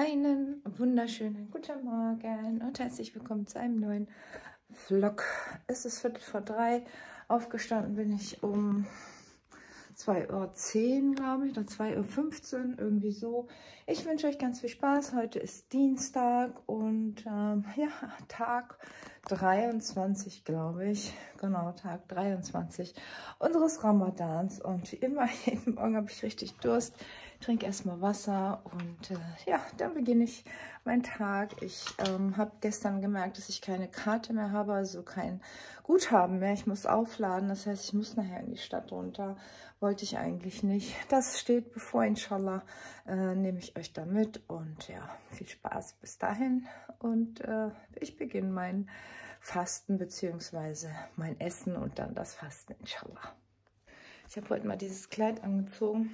Einen wunderschönen guten Morgen und herzlich willkommen zu einem neuen Vlog. Es ist Viertel vor drei. Aufgestanden bin ich um 2.10 Uhr, glaube ich, oder 2.15 Uhr, irgendwie so. Ich wünsche euch ganz viel Spaß. Heute ist Dienstag und ähm, ja, Tag 23, glaube ich. Genau, Tag 23 unseres Ramadans. Und wie immer, jeden Morgen habe ich richtig Durst. Trinke erstmal Wasser und äh, ja, dann beginne ich meinen Tag. Ich ähm, habe gestern gemerkt, dass ich keine Karte mehr habe, also kein Guthaben mehr. Ich muss aufladen, das heißt, ich muss nachher in die Stadt runter wollte ich eigentlich nicht. Das steht bevor, inshallah, äh, nehme ich euch da mit. Und ja, viel Spaß bis dahin. Und äh, ich beginne mein Fasten bzw. mein Essen und dann das Fasten, inshallah. Ich habe heute mal dieses Kleid angezogen,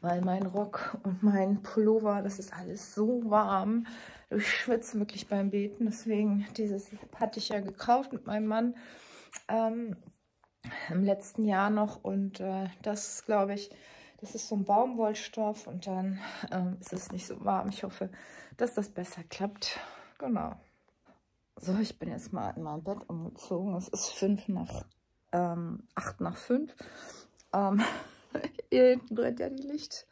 weil mein Rock und mein Pullover, das ist alles so warm. Ich schwitze wirklich beim Beten. Deswegen, dieses hatte ich ja gekauft mit meinem Mann. Ähm, im letzten Jahr noch und äh, das glaube ich, das ist so ein Baumwollstoff und dann ähm, ist es nicht so warm. Ich hoffe, dass das besser klappt. Genau. So, ich bin jetzt mal in mein Bett umgezogen. Es ist fünf nach, ähm, acht nach fünf. Ähm, hier hinten brennt ja die Licht,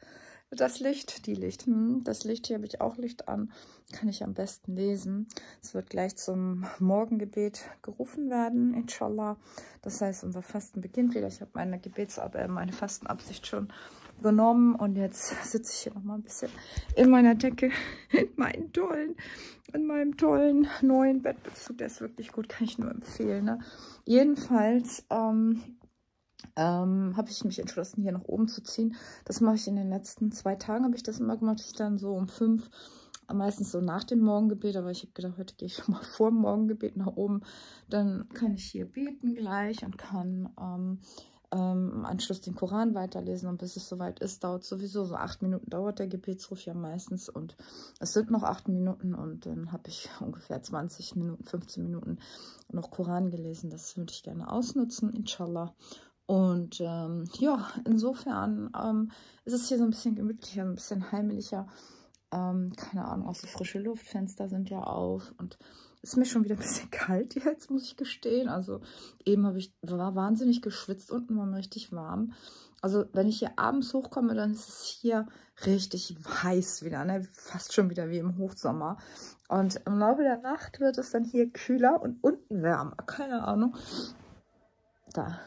das Licht, die Licht, hm, das Licht, hier habe ich auch Licht an, kann ich am besten lesen. Es wird gleich zum Morgengebet gerufen werden, inshallah. Das heißt, unser Fasten beginnt wieder. Ich habe meine Gebets, äh, meine Fastenabsicht schon genommen und jetzt sitze ich hier noch mal ein bisschen in meiner Decke, in meinen tollen, in meinem tollen neuen Bettbezug. Der ist wirklich gut, kann ich nur empfehlen. Ne? Jedenfalls, ähm, ähm, habe ich mich entschlossen, hier nach oben zu ziehen. Das mache ich in den letzten zwei Tagen, habe ich das immer gemacht. Ich dann so um fünf, meistens so nach dem Morgengebet, aber ich habe gedacht, heute gehe ich schon mal vor dem Morgengebet nach oben. Dann kann ich hier beten gleich und kann ähm, ähm, im Anschluss den Koran weiterlesen. Und bis es soweit ist, dauert sowieso so acht Minuten, dauert der Gebetsruf ja meistens. Und es sind noch acht Minuten und dann habe ich ungefähr 20 Minuten, 15 Minuten noch Koran gelesen. Das würde ich gerne ausnutzen, inshallah. Und ähm, ja, insofern ähm, ist es hier so ein bisschen gemütlicher, ein bisschen heimlicher. Ähm, keine Ahnung, auch so frische Luftfenster sind ja auf und es ist mir schon wieder ein bisschen kalt jetzt, muss ich gestehen. Also eben habe ich, war wahnsinnig geschwitzt, unten war mir richtig warm. Also wenn ich hier abends hochkomme, dann ist es hier richtig heiß wieder, ne? fast schon wieder wie im Hochsommer. Und im Laufe der Nacht wird es dann hier kühler und unten wärmer, keine Ahnung. Da,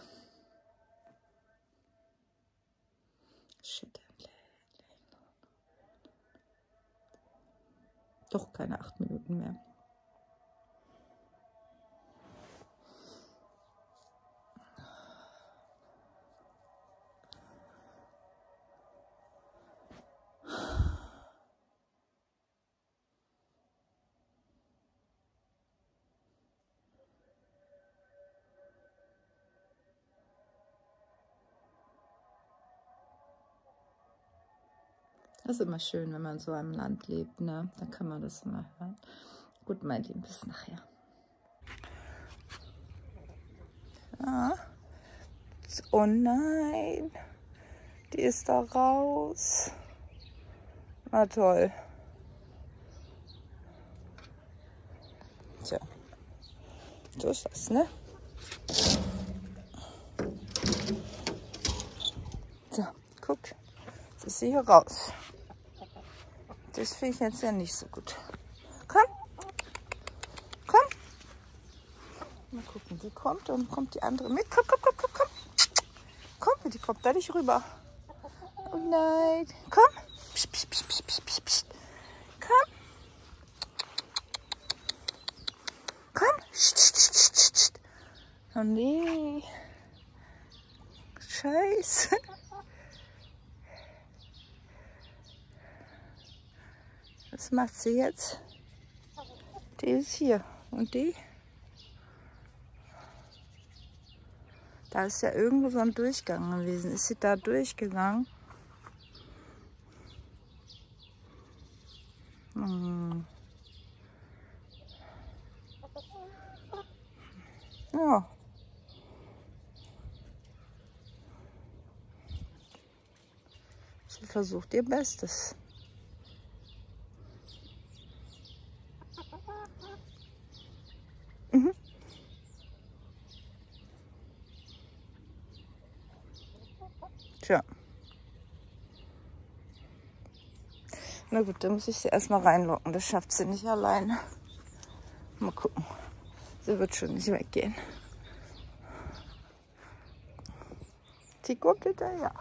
Doch keine acht Minuten mehr. Das ist immer schön, wenn man so einem Land lebt, ne? Dann kann man das immer hören. Gut, mein Lieben, bis nachher. Ja. Oh nein, die ist da raus. Na toll. Tja, so ist das, ne? So, guck, jetzt ist sie hier raus. Das finde ich jetzt ja nicht so gut. Komm. Komm. Mal gucken, die kommt und kommt die andere mit. Komm, komm, komm, komm, komm. Komm, die kommt da nicht rüber. Oh nein. Komm. Psst, psst, psst, psst, psst, psst. Komm. Komm. Psst, psst, psst, psst. Oh nee. Scheiße. Was macht sie jetzt? Die ist hier. Und die? Da ist ja irgendwo so ein Durchgang gewesen. Ist sie da durchgegangen? Hm. Ja. Sie versucht ihr Bestes. Na gut, dann muss ich sie erstmal reinlocken. Das schafft sie nicht alleine. Mal gucken. Sie wird schon nicht weggehen. Sie guckt da, ja.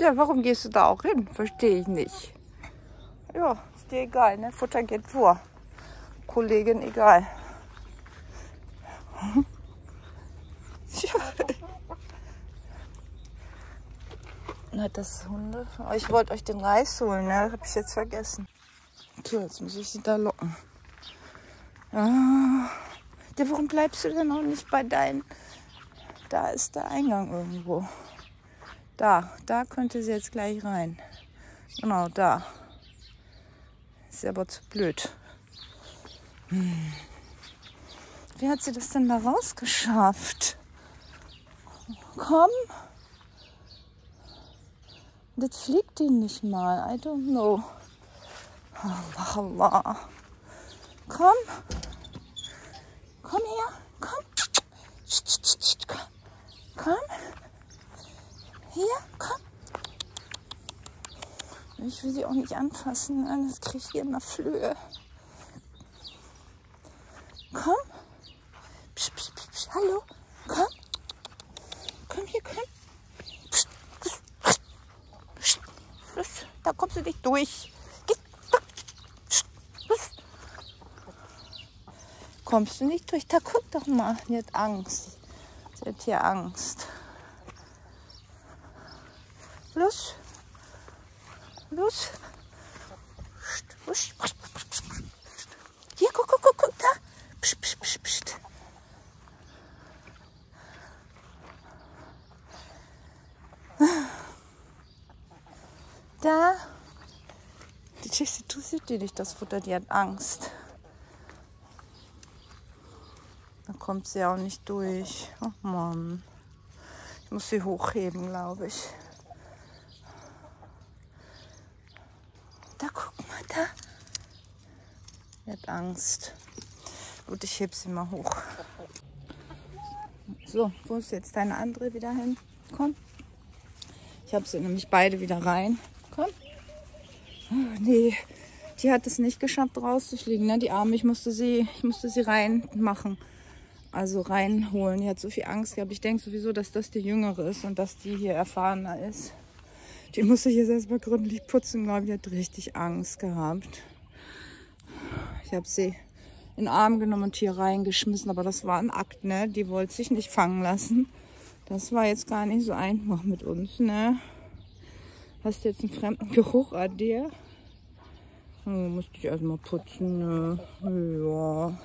Ja, warum gehst du da auch hin? Verstehe ich nicht. Ja, ist dir egal, ne? Futter geht vor. Kollegin egal. Na, das Hunde. Oh, ich wollte euch den Reis holen, ne? Hab ich jetzt vergessen. So, jetzt muss ich sie da locken. Ah. Ja, warum bleibst du denn noch nicht bei deinen? Da ist der Eingang irgendwo. Da, da könnte sie jetzt gleich rein. Genau, da. Ist aber zu blöd. Hm. Wie hat sie das denn da rausgeschafft? Komm. Das fliegt ihn nicht mal. I don't know. Allah, Allah. Komm. Komm her. Komm. Komm. Komm. Hier, komm. Ich will sie auch nicht anfassen, anders kriege ich hier immer Flöhe. Komm. Psch, psch, psch, hallo. Komm. Komm hier, komm. Da kommst du nicht durch. Kommst du nicht durch? Da guck doch mal. Sie hat Angst. Sie hat hier Angst. Los. Los. Hier, guck, guck, guck, guck, da. Psst, psst, psst, psst. Da. Die Tschechse interessiert die nicht das Futter, die hat Angst. Da kommt sie auch nicht durch. Oh Mann. Ich muss sie hochheben, glaube ich. Da, guck mal, da. Sie hat Angst. Gut, ich heb sie mal hoch. So, wo ist jetzt deine andere wieder hin? Komm. Ich habe sie nämlich beide wieder rein. Komm. Oh, nee, die hat es nicht geschafft rauszufliegen, ne? Die Arme, ich musste sie, ich musste sie reinmachen. Also reinholen. Die hat so viel Angst gehabt. Ich denke sowieso, dass das die Jüngere ist und dass die hier erfahrener ist. Die musste ich jetzt erstmal gründlich putzen, glaube ich. Die hat richtig Angst gehabt. Ich habe sie in den Arm genommen und hier reingeschmissen, aber das war ein Akt, ne? Die wollte sich nicht fangen lassen. Das war jetzt gar nicht so einfach mit uns, ne? Hast du jetzt einen fremden Geruch an dir? Oh, musste ich erstmal putzen, ne? Ja.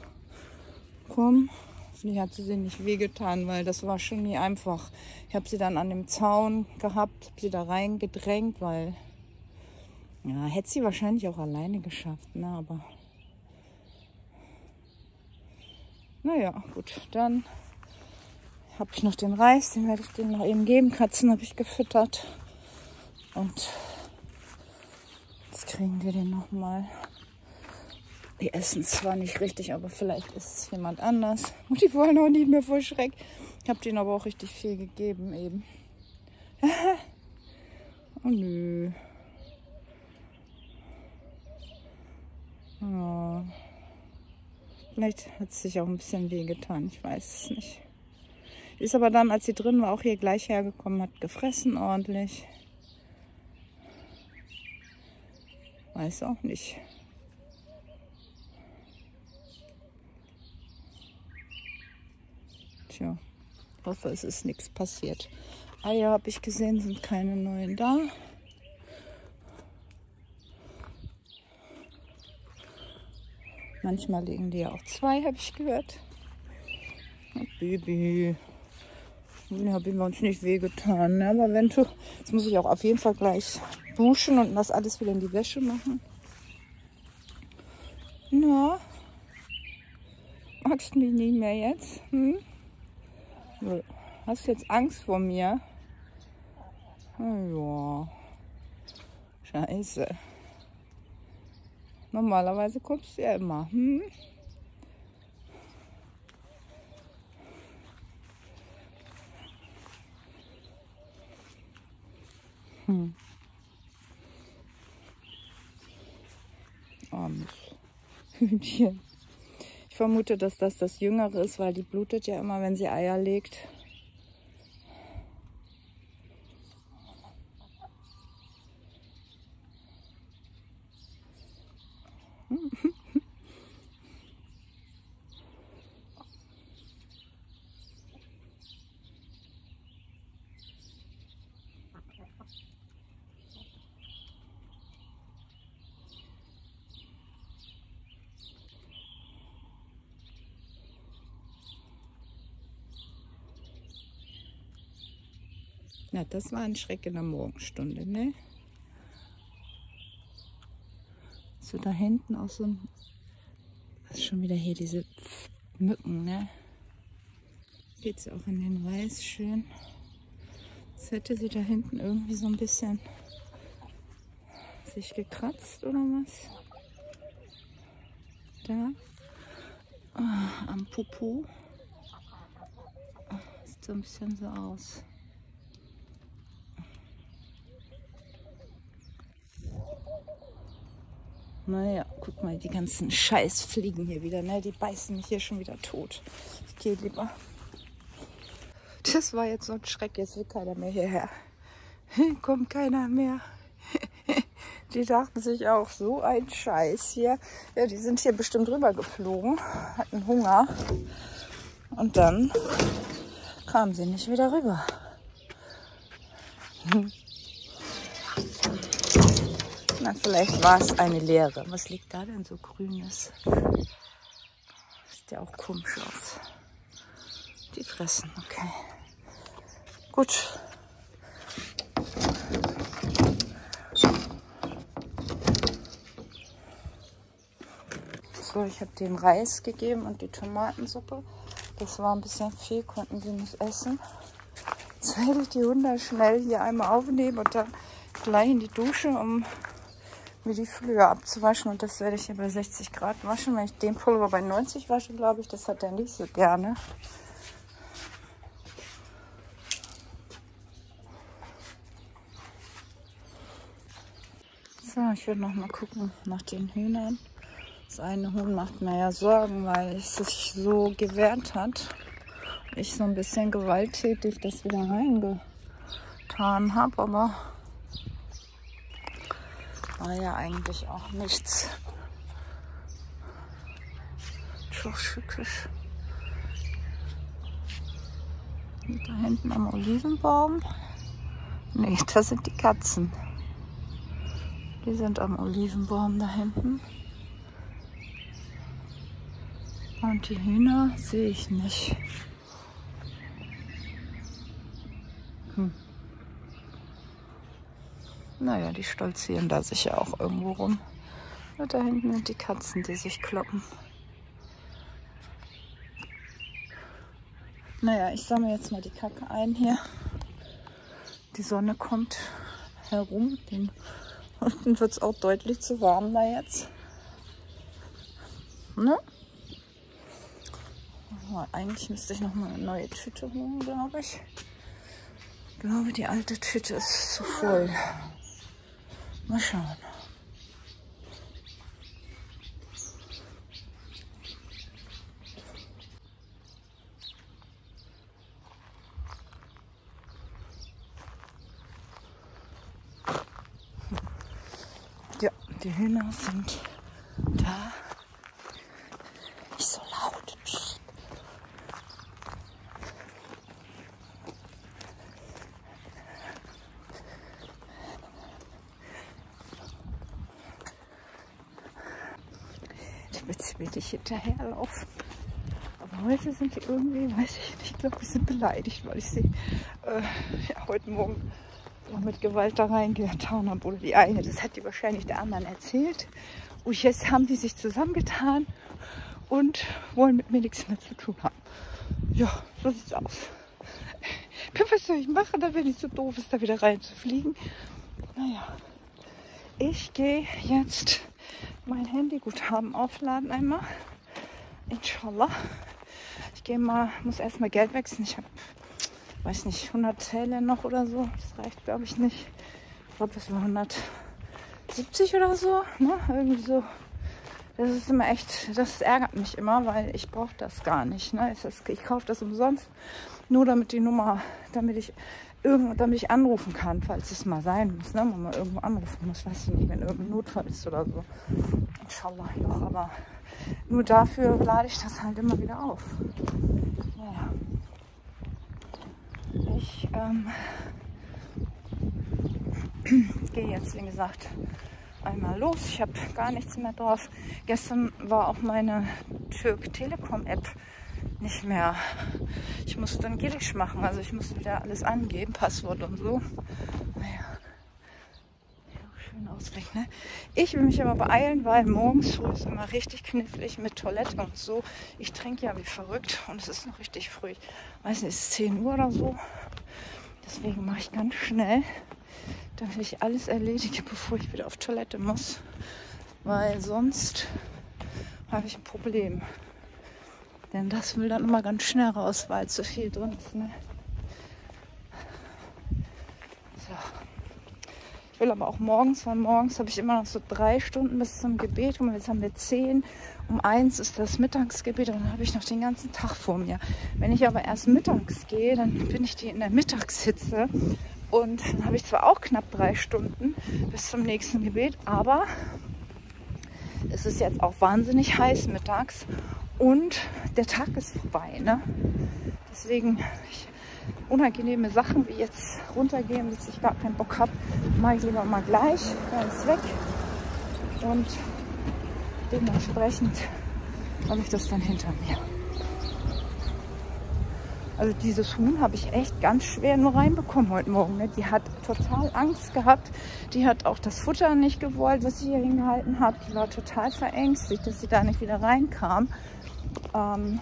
Komm. Hoffentlich hat sie sie nicht wehgetan, weil das war schon nie einfach. Ich habe sie dann an dem Zaun gehabt, habe sie da reingedrängt, weil ja, hätte sie wahrscheinlich auch alleine geschafft, ne? Aber naja, gut, dann habe ich noch den Reis, den werde ich denen noch eben geben. Katzen habe ich gefüttert und jetzt kriegen wir den noch mal. Die essen zwar nicht richtig, aber vielleicht ist es jemand anders. Und die wollen auch nicht mehr vor Schreck. Ich habe denen aber auch richtig viel gegeben eben. oh nö. Oh. Vielleicht hat es sich auch ein bisschen wehgetan, ich weiß es nicht. Ist aber dann, als sie drin war, auch hier gleich hergekommen, hat gefressen ordentlich. Weiß auch nicht. Tja, hoffe, es ist nichts passiert. Eier habe ich gesehen, sind keine neuen da. Manchmal legen die ja auch zwei, habe ich gehört. Baby. Ja, haben wir uns nicht wehgetan. Ne? Aber wenn du. Jetzt muss ich auch auf jeden Fall gleich duschen und das alles wieder in die Wäsche machen. Na? Magst du mich nicht mehr jetzt? Hm? Hast du jetzt Angst vor mir? Ja. Scheiße. Normalerweise kommst du ja immer. Hm? Hm. Armes Hühnchen. Ich vermute, dass das das Jüngere ist, weil die blutet ja immer, wenn sie Eier legt. Na, das war ein Schreck in der Morgenstunde, ne? So da hinten auch so ein. Das ist schon wieder hier diese Mücken, ne? Geht sie auch in den Reis schön. Jetzt hätte sie da hinten irgendwie so ein bisschen sich gekratzt oder was? Da. Oh, am Popo. Sieht so ein bisschen so aus. Naja, guck mal, die ganzen Scheißfliegen hier wieder, ne? Die beißen mich hier schon wieder tot. Ich gehe lieber. Das war jetzt so ein Schreck, jetzt will keiner mehr hierher. Kommt keiner mehr. Die dachten sich auch, so ein Scheiß hier. Ja, die sind hier bestimmt rüber geflogen, hatten Hunger. Und dann kamen sie nicht wieder rüber. Na, vielleicht war es eine Leere. Was liegt da denn so grünes? Sieht ja auch komisch aus. Die fressen, okay. Gut. So, ich habe den Reis gegeben und die Tomatensuppe. Das war ein bisschen viel, konnten sie nicht essen. Jetzt werde ich die Hunde schnell hier einmal aufnehmen und dann gleich in die Dusche, um mir die Flöhe abzuwaschen. Und das werde ich hier bei 60 Grad waschen. Wenn ich den Pulver bei 90 wasche, glaube ich, das hat er nicht so gerne. So, ich würde noch mal gucken nach den Hühnern. Das eine Huhn macht mir ja Sorgen, weil es sich so gewehrt hat. Ich so ein bisschen gewalttätig das wieder reingetan habe, aber war ja eigentlich auch nichts Schückisch. Da hinten am Olivenbaum. Nee, das sind die Katzen. Die sind am Olivenbaum da hinten. Und die Hühner sehe ich nicht. Naja, die stolzieren da sicher auch irgendwo rum. Und da hinten sind die Katzen, die sich kloppen. Naja, ich sammle jetzt mal die Kacke ein hier. Die Sonne kommt herum. Den Unten wird es auch deutlich zu warm da jetzt. Ne? Aber eigentlich müsste ich noch mal eine neue Tüte holen, glaube ich. Ich glaube, die alte Tüte ist zu voll. Mal schauen. Ja, die Hühner sind da. Nicht so laut. Psst. Ich hinterherlaufen. Aber heute sind die irgendwie, weiß ich nicht, ich glaube, die sind beleidigt, weil ich sie äh, ja, heute Morgen noch mit Gewalt da reingetan habe. Oder die eine, das hat die wahrscheinlich der anderen erzählt. Und jetzt haben die sich zusammengetan und wollen mit mir nichts mehr zu tun haben. Ja, so sieht's aus. Was soll ich machen, da wenn ich so doof ist, da wieder reinzufliegen? Naja, ich gehe jetzt mein Handyguthaben aufladen einmal. Inshallah. Ich gehe mal, muss erstmal Geld wechseln. Ich habe, weiß nicht, 100 Zähle noch oder so. Das reicht, glaube ich, nicht. Ich glaube, das war 170 oder so. Ne? Irgendwie so. Das ist immer echt, das ärgert mich immer, weil ich brauche das gar nicht. Ne? Ich kaufe das umsonst, nur damit die Nummer, damit ich damit ich anrufen kann, falls es mal sein muss, ne? wenn man irgendwo anrufen muss, weiß ich nicht, wenn irgendein Notfall ist oder so. Inshallah doch, aber nur dafür lade ich das halt immer wieder auf. Naja. Ich ähm, gehe jetzt, wie gesagt, einmal los. Ich habe gar nichts mehr drauf. Gestern war auch meine Türk Telekom App nicht mehr. Ich musste dann Gillisch machen, also ich musste wieder alles angeben, Passwort und so. Naja. Schöner Ausblick, ne? Ich will mich aber beeilen, weil morgens früh ist immer richtig knifflig mit Toilette und so. Ich trinke ja wie verrückt und es ist noch richtig früh. Ich weiß nicht, es ist 10 Uhr oder so. Deswegen mache ich ganz schnell, damit ich alles erledige, bevor ich wieder auf Toilette muss. Weil sonst habe ich ein Problem. Denn das will dann immer ganz schnell raus, weil zu viel drin ist. Ne? So. Ich will aber auch morgens, weil morgens habe ich immer noch so drei Stunden bis zum Gebet. Und jetzt haben wir zehn. Um eins ist das Mittagsgebet und dann habe ich noch den ganzen Tag vor mir. Wenn ich aber erst mittags gehe, dann bin ich die in der Mittagshitze. Und dann habe ich zwar auch knapp drei Stunden bis zum nächsten Gebet, aber es ist jetzt auch wahnsinnig heiß mittags und der Tag ist vorbei. Ne? Deswegen ich, unangenehme Sachen wie jetzt runtergehen, dass ich gar keinen Bock habe, mache ich lieber mal gleich, dann ist weg und dementsprechend habe ich das dann hinter mir. Also dieses Huhn habe ich echt ganz schwer nur reinbekommen heute Morgen. Ne? Die hat total Angst gehabt. Die hat auch das Futter nicht gewollt, was ich hier hingehalten habe. Die war total verängstigt, dass sie da nicht wieder reinkam. Ähm,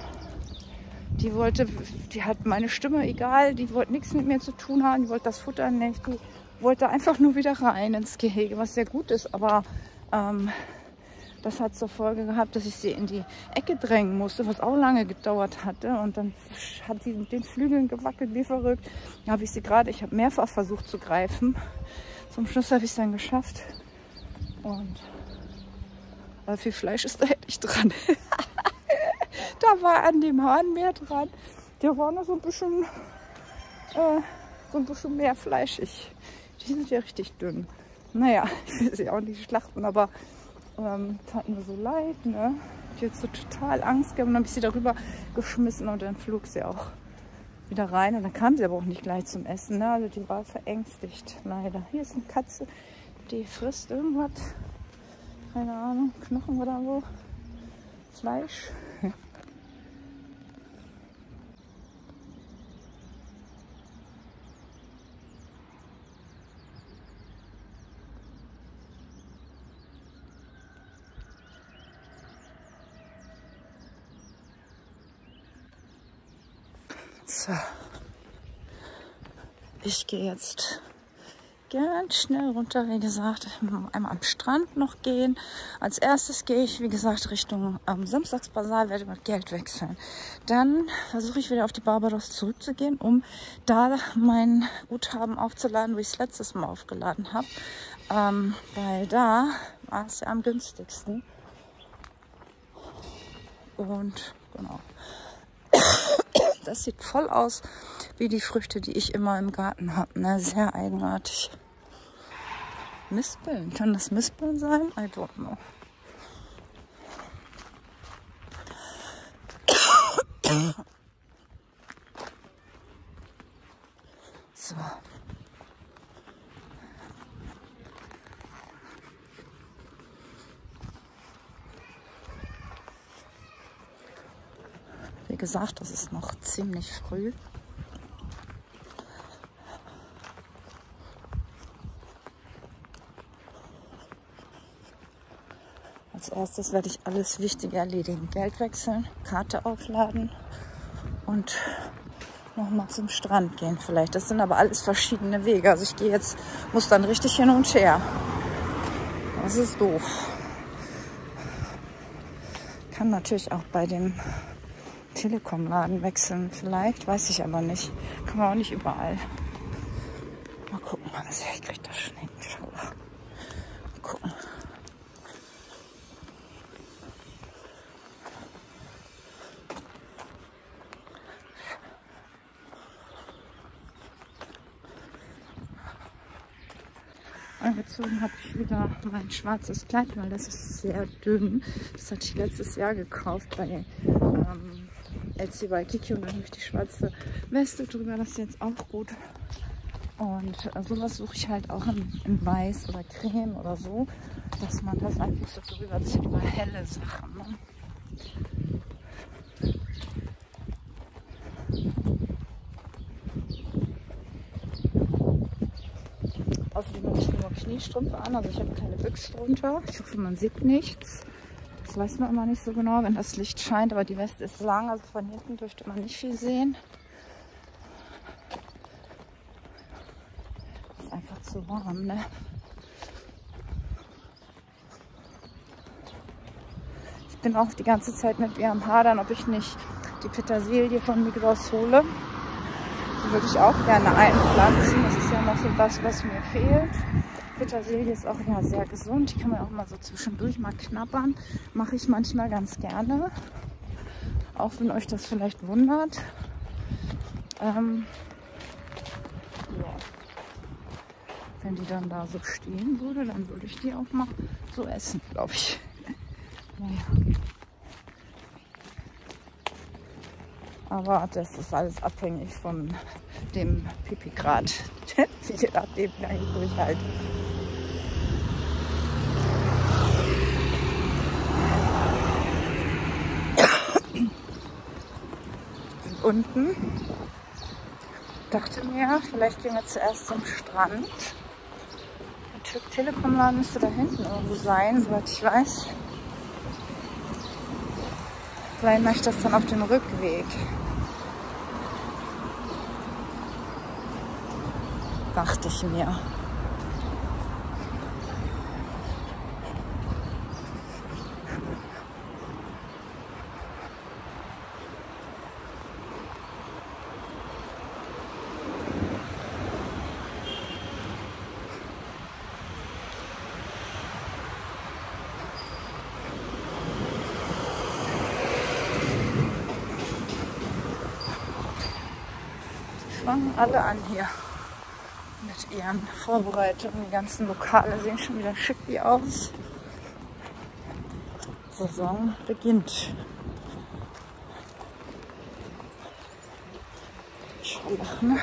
die wollte, die hat meine Stimme egal, die wollte nichts mit mir zu tun haben, die wollte das Futter nicht, die wollte einfach nur wieder rein ins Gehege, was sehr gut ist, aber ähm, das hat zur Folge gehabt, dass ich sie in die Ecke drängen musste, was auch lange gedauert hatte. Und dann hat sie mit den Flügeln gewackelt, wie verrückt. Da habe ich sie gerade, ich habe mehrfach versucht zu greifen. Zum Schluss habe ich es dann geschafft. Und weil viel Fleisch ist da hätte ich dran. Da war an dem Hahn mehr dran. Der war noch so ein bisschen, äh, so ein bisschen mehr fleischig. Die sind ja richtig dünn. Naja, ich will sie auch nicht schlachten, aber ähm, tat mir so leid. Ne? Die hat so total Angst gehabt und dann habe ich sie darüber geschmissen und dann flog sie auch wieder rein. Und dann kam sie aber auch nicht gleich zum Essen. Ne? Also die war verängstigt, leider. Hier ist eine Katze, die frisst irgendwas. Keine Ahnung, Knochen oder so. Fleisch. So. Ich gehe jetzt ganz schnell runter, wie gesagt, einmal am Strand noch gehen. Als erstes gehe ich, wie gesagt, Richtung ähm, Samstagsbasar, werde mit Geld wechseln. Dann versuche ich wieder auf die Barbados zurückzugehen, um da mein Guthaben aufzuladen, wie ich es letztes Mal aufgeladen habe. Ähm, weil da war es ja am günstigsten. Und genau. Das sieht voll aus wie die Früchte, die ich immer im Garten habe. Ne? Sehr eigenartig. Mispeln. Kann das Mispeln sein? I don't know. So. Wie gesagt, das ist noch ziemlich früh. Als erstes werde ich alles Wichtige erledigen. Geld wechseln, Karte aufladen und nochmal zum Strand gehen vielleicht. Das sind aber alles verschiedene Wege. Also ich gehe jetzt, muss dann richtig hin und her. Das ist doof. Kann natürlich auch bei dem Telekom-Laden wechseln. Vielleicht, weiß ich aber nicht. Kann man auch nicht überall. Mal gucken, Also ich krieg das inshallah. Mal gucken. Angezogen habe ich wieder mein schwarzes Kleid, weil das ist sehr dünn. Das hatte ich letztes Jahr gekauft bei ähm, Etsy bei Kiki und dann habe ich die schwarze Weste drüber. Das ist jetzt auch gut. Und äh, sowas suche ich halt auch in, in, Weiß oder Creme oder so, dass man das einfach so drüber zieht über helle Sachen. Ne? Außerdem habe ich nur Kniestrümpfe an, also ich habe keine Büchse drunter. Ich hoffe, man sieht nichts. Weiß man immer nicht so genau, wenn das Licht scheint, aber die Weste ist lang, also von hinten dürfte man nicht viel sehen. Ist einfach zu warm, ne? Ich bin auch die ganze Zeit mit mir am Hadern, ob ich nicht die Petersilie von Migros hole. Die würde ich auch gerne einpflanzen. Das ist ja noch so das, was mir fehlt. Petersilie ist auch ja sehr gesund. Die kann man auch mal so zwischendurch mal knabbern. Mache ich manchmal ganz gerne. Auch wenn euch das vielleicht wundert. Ähm, ja. Wenn die dann da so stehen würde, dann würde ich die auch mal so essen, glaube ich. Naja. Aber das ist alles abhängig von dem Pipi-Grad. Je nachdem, wie lange ich durchhalte. Unten. Dachte mir, vielleicht gehen wir zuerst zum Strand. Der Türk Telekom Laden müsste da hinten irgendwo sein, soweit ich weiß. Vielleicht mache ich das dann auf dem Rückweg. Dachte ich mir. Fangen alle an hier mit ihren Vorbereitungen. Die ganzen Lokale sehen schon wieder schick aus. Saison beginnt. Schallach, ne?